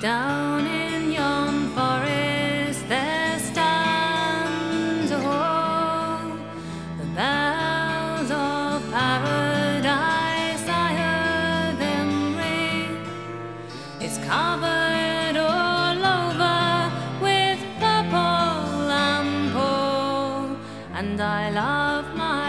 Down in yon forest there stands a hall, the bells of paradise I heard them ring. It's covered all over with purple and purple, and I love my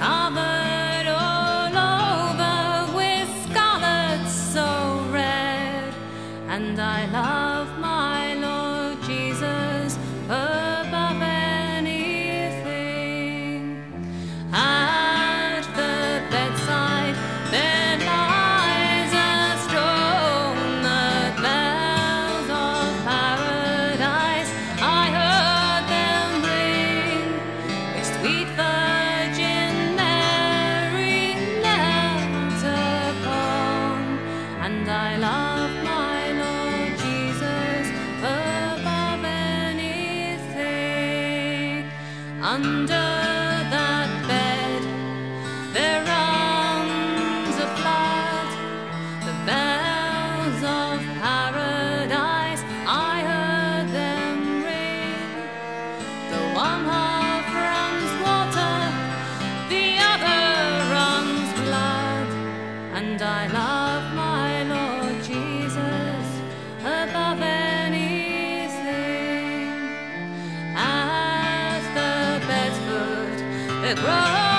covered all over with scarlet so red, and I love my Lord Jesus bells of grow.